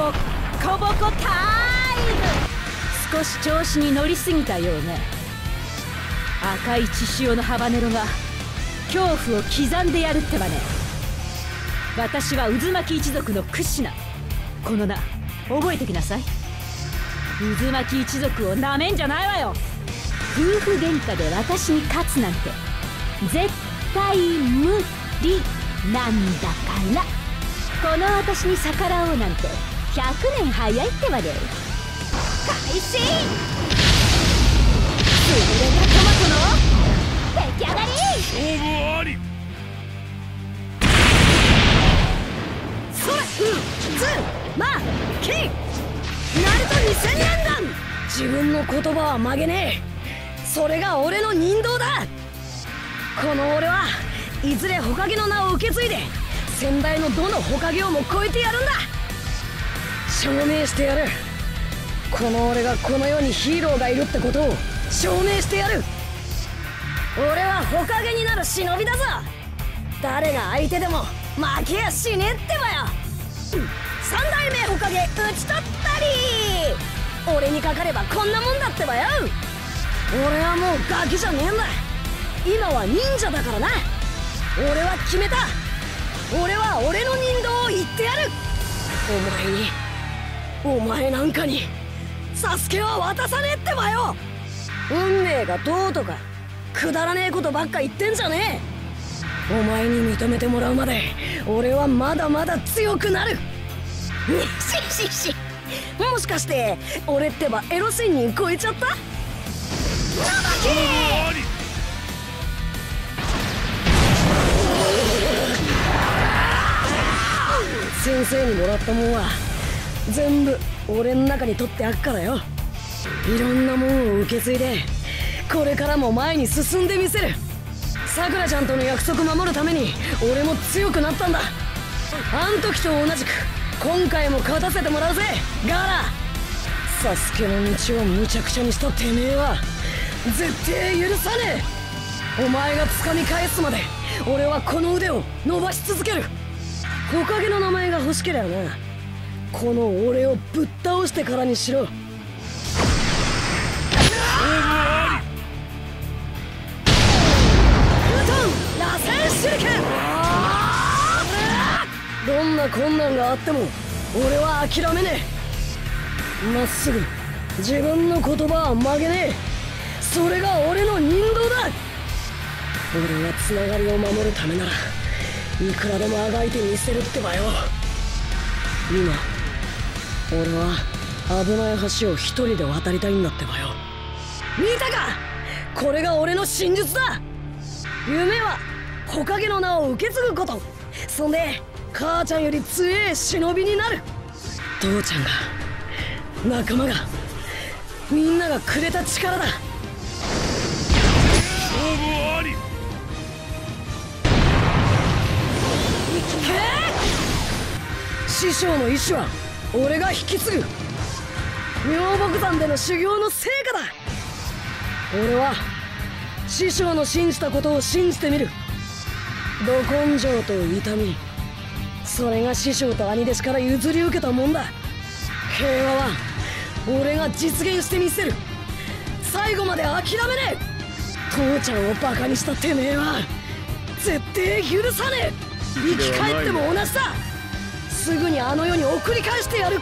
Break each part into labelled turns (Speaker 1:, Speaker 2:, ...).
Speaker 1: ボッコボコタイム。少し調子に乗りすぎたようね。赤い血潮のハバネロが恐怖を刻んでやるってばね。私は渦巻き一族の屈指な。この名覚えてきなさい。渦巻き一族をなめんじゃないわよ。夫婦喧嘩で私に勝つなんて絶対無理なんだから。この私に逆らおうなんて。100年早いってばで開始スれたトマトの出来上がり
Speaker 2: 勝負あり。
Speaker 1: それうんズまあキンナルト2000年団自分の言葉は曲げねえそれが俺の人道だこの俺はいずれ火影の名を受け継いで先代のどの火影をも超えてやるんだ証明してやる。この俺がこの世にヒーローがいるってことを証明してやる。俺は火影になる忍びだぞ。誰が相手でも負けやしねえってばよ。三代目火影討ち取ったり。俺にかかればこんなもんだってばよ。俺はもうガキじゃねえんだ。今は忍者だからな。俺は決めた。俺は俺の人道を言ってやる。お前にお前なんかにサスケは渡さねえってばよ。運命がどうとかくだらねえことばっか言ってんじゃねえ。お前に認めてもらうまで俺はまだまだ強くなる。しししもしかして俺ってばエロ1000人超えちゃった？先生にもらったもんは全部俺ん中に取ってあっからよ。いろんなもんを受け継いでこれからも前に進んでみせる。さくらちゃんとの約束守るために俺も強くなったんだ。あん時と同じく今回も勝たせてもらうぜガラ。サスケの道をむちゃくちゃにしたてめえは絶対許さねえ。お前が掴み返すまで俺はこの腕を伸ばし続ける。火影の名前が欲しけりゃな。この俺をぶっ倒してからにしろ。
Speaker 2: 勝負あ
Speaker 1: フトン螺旋手裏どんな困難があっても俺は諦めねえ。まっすぐ自分の言葉は曲げねえ。それが俺の人道だ。俺がつながりを守るためならいくらでもあがいてみせるってばよ。今俺は危ない橋を一人で渡りたいんだってばよ。見たか！これが俺の真実だ！夢は火影の名を受け継ぐこと。そんで母ちゃんより強え忍びになる。父ちゃんが仲間がみんながくれた力だ。
Speaker 2: 勝負あり。
Speaker 1: 師匠の意志は？俺が引き継ぐ。妙木山での修行の成果だ。俺は師匠の信じたことを信じてみる。ど根性と痛み。それが師匠と兄弟子から譲り受けたもんだ。平和は俺が実現してみせる。最後まで諦めねえ。父ちゃんをバカにしたてめえは絶対許さねえ。生き返っても同じだ。すぐにあの世に送り返してやる。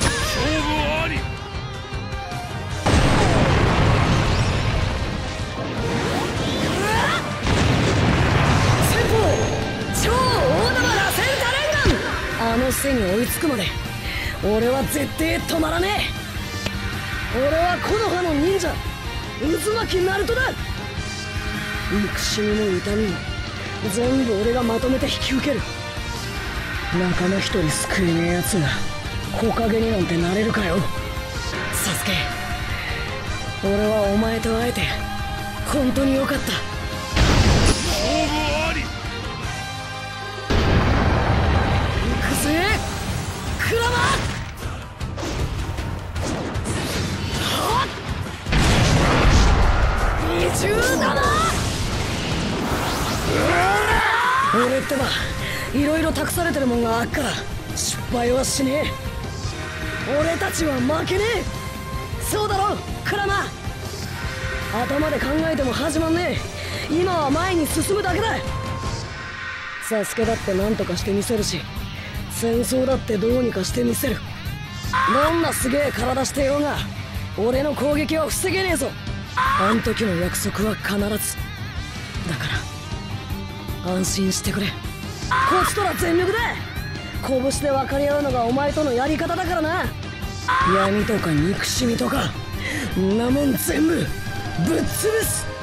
Speaker 2: 勝負あり。
Speaker 1: 先方超大玉螺旋多連眼あの背に追いつくまで俺は絶対止まらねえ。俺は木の葉の忍者渦巻きナルトだ。憎しみも痛みも全部俺がまとめて引き受ける仲間一人救えねえ奴が木陰になんてなれるかよ。サスケ俺はお前と会えて本当によかった。
Speaker 2: 勝負あり。
Speaker 1: 行くぜ。クラマはっ。二重玉。俺ってばいろいろ託されてるもんがあっから失敗はしねえ。俺たちは負けねえ。そうだろクラマ。頭で考えても始まんねえ。今は前に進むだけだ。サスケだって何とかしてみせるし戦争だってどうにかしてみせる。どんなすげえ体してようが俺の攻撃は防げねえぞ。あん時の約束は必ず。だから安心してくれ。こっちとら全力で。拳で分かり合うのがお前とのやり方だからな。闇とか憎しみとかんなもん全部ぶっ潰す。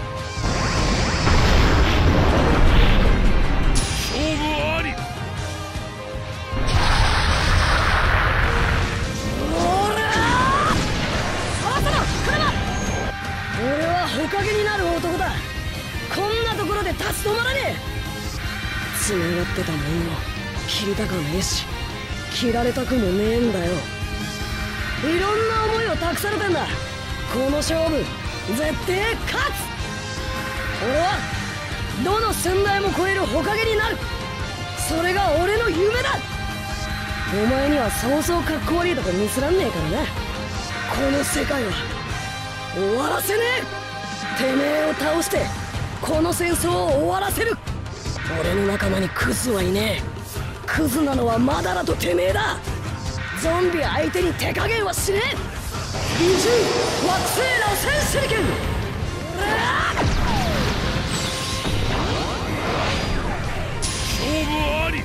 Speaker 1: 切られたくもねえんだよ。いろんな思いを託されてんだ。この勝負絶対勝つ。俺はどの先代も超えるほかげになる。それが俺の夢だ。お前にはそうそうかっこ悪いとか見せらんねえからな。この世界は終わらせねえ。てめえを倒してこの戦争を終わらせる。俺の仲間にクズはいねえ。クズなのはマダラとてめえだ。ゾンビ相手に手加減はしねえ。美獣惑星螺旋手裏剣。うわ
Speaker 2: 勝負あり。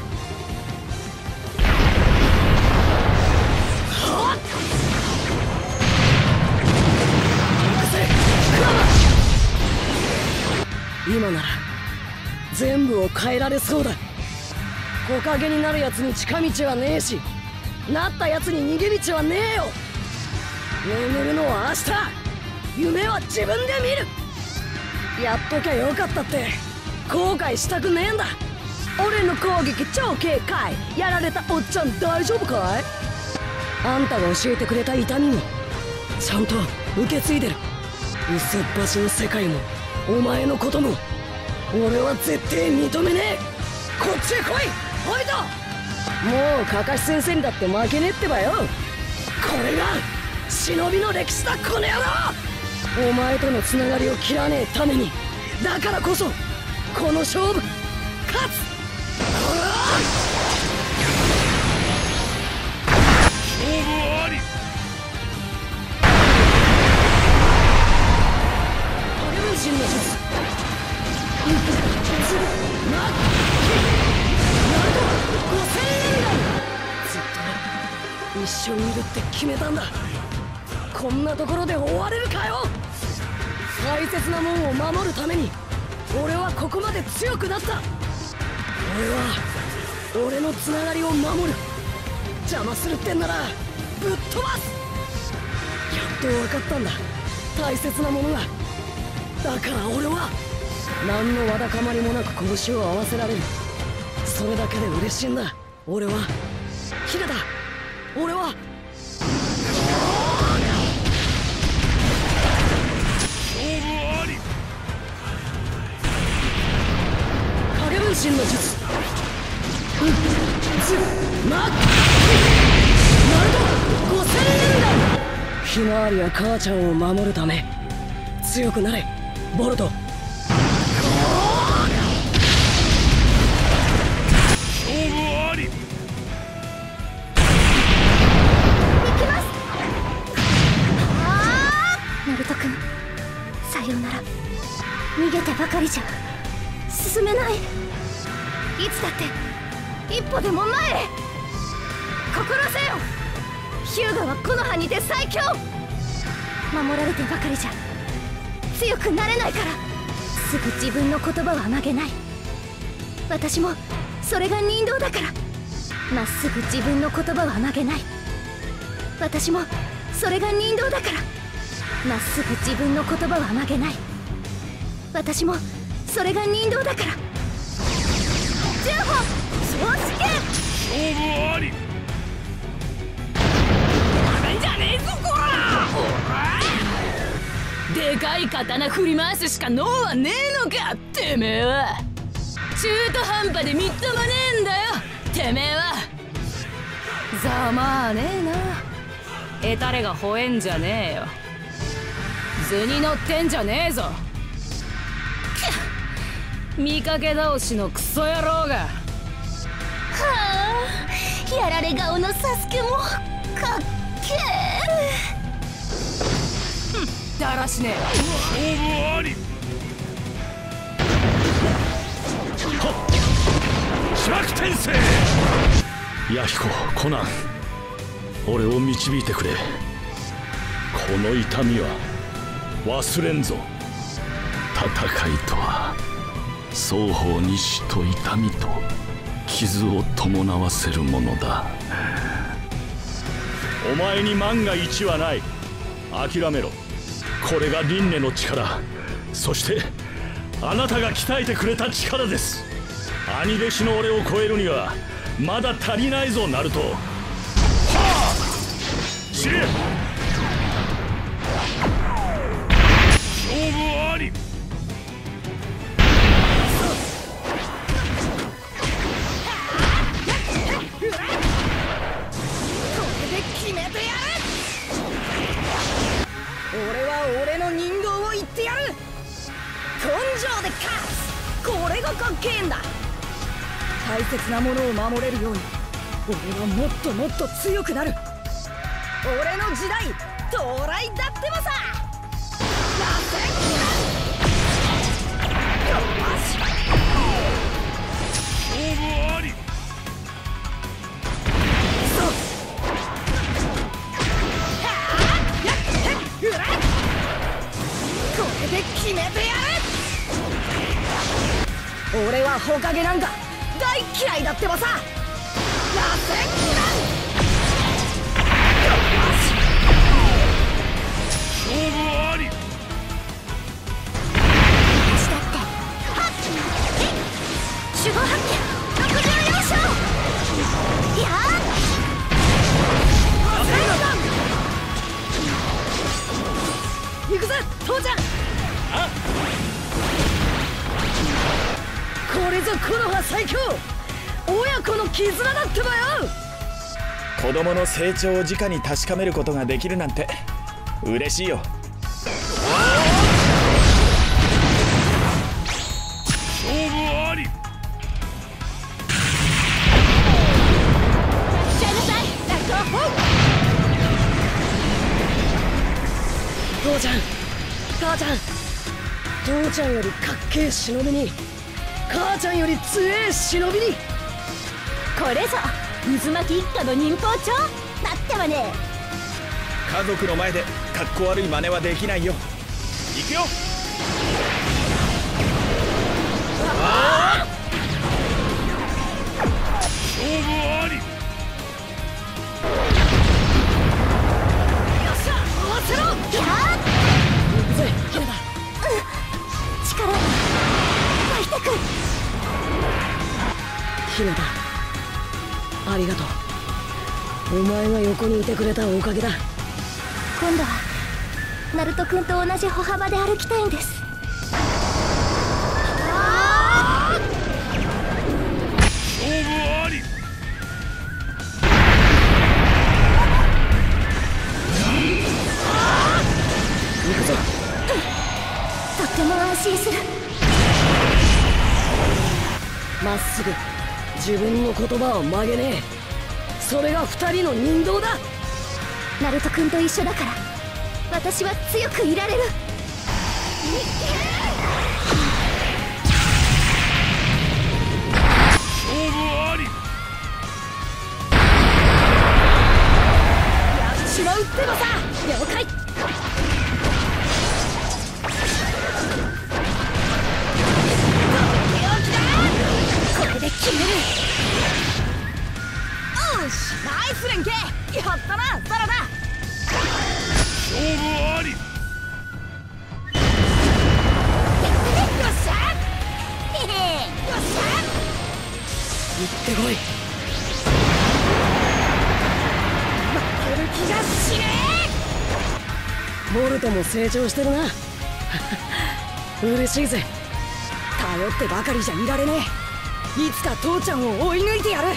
Speaker 1: 今なら全部を変えられそうだ木陰になるやつに近道はねえしなったやつに逃げ道はねえよ。眠るのは明日。夢は自分で見る。やっときゃよかったって後悔したくねえんだ。俺の攻撃超警戒。やられたおっちゃん大丈夫かい？あんたが教えてくれた痛みもちゃんと受け継いでる。薄っ端の世界もお前のことも俺は絶対認めねえ。こっちへ来い！おいともうカカシ先生にだって負けねえってばよ。これが忍びの歴史だこの野郎！お前とのつながりを切らねえために。だからこそこの勝負勝つ！
Speaker 2: 勝負あり！
Speaker 1: 影分身の術ずっと一緒にいるって決めたんだ。こんなところで終われるかよ。大切なもんを守るために俺はここまで強くなった。俺は俺のつながりを守る。邪魔するってんならぶっ飛ばす。やっと分かったんだ。大切なものが。だから俺は何のわだかまりもなく拳を合わせられる。それだけで嬉しいんだ。俺は。ヒデだ。俺は。影分身の術。うん。ずなナルト五千年間ひまわりや母ちゃんを守るため。強くなれ。ボルト
Speaker 3: かりじゃ進めないいつだって一歩でも前へ。心せよ。ヒューガはこの葉にて最強。守られてばかりじゃ。強くなれないから。すぐ自分の言葉は曲げない。私もそれが人道だから。まっすぐ自分の言葉は曲げない。私もそれが人道だから。まっすぐ自分の言葉は曲げない。私もそれが人道だから。十歩総試験
Speaker 2: 勝負あり
Speaker 4: でかい刀振り回すしか脳はねえのかてめえは。中途半端でみっともねえんだよてめえは。ざまあねえな。えたれが吠えんじゃねえよ。図に乗ってんじゃねえぞ。見かけ倒しのクソ野郎が。
Speaker 3: はあやられ顔のサスケもかっけえ。
Speaker 4: だらしね
Speaker 2: 勝負あり。はっ天性
Speaker 5: 弥彦コナン俺を導いてくれ。この痛みは忘れんぞ。戦いとは双方に死と痛みと傷を伴わせるものだ。お前に万が一はない。諦めろ。これが輪廻の力。そしてあなたが鍛えてくれた力です。兄弟子の俺を超えるにはまだ足りないぞナルト。はあ！死ね！
Speaker 2: 勝負あり。
Speaker 1: 決めてやる俺は俺の人形を言ってやる。根性で勝つ。これがかっけえんだ。大切なものを守れるように。俺はもっともっと強くなる。俺の時代到来だってばさ。螺旋よし
Speaker 2: 勝負あり。
Speaker 1: れで決めてやる俺はほかげなんか大嫌いだってばさ螺旋
Speaker 2: 勝負あり。
Speaker 3: 私だってはっえい守護発見。64勝や
Speaker 1: 行くぜ父ちゃんれぞ木の葉最強。親子の絆だってばよ。
Speaker 6: 子供の成長を直に確かめることができるなんて。嬉しいよ。
Speaker 1: 父ちゃん。母ちゃん。父ちゃんよりかっけえ忍びに母ちゃんより強え忍びに。
Speaker 3: これぞ渦巻き一家の忍法帳。だってばね
Speaker 6: 家族の前でかっこ悪い真似はできないよ。行くよ。
Speaker 2: 勝負あり
Speaker 1: ヒナだ。ありがとう。お前が横にいてくれたおかげだ。
Speaker 3: 今度はナルト君と同じ歩幅で歩きたいんです。とっても安心する。
Speaker 1: まっすぐ自分の言葉を曲げねえ。それが二人の人道だ。
Speaker 3: ナルト君と一緒だから。私は強くいられる。
Speaker 2: 勝負あり。
Speaker 1: やっちまうってばさボルトも成長してるな。嬉しいぜ。頼ってばかりじゃいられねえ。いつか父ちゃんを追い抜いてやる。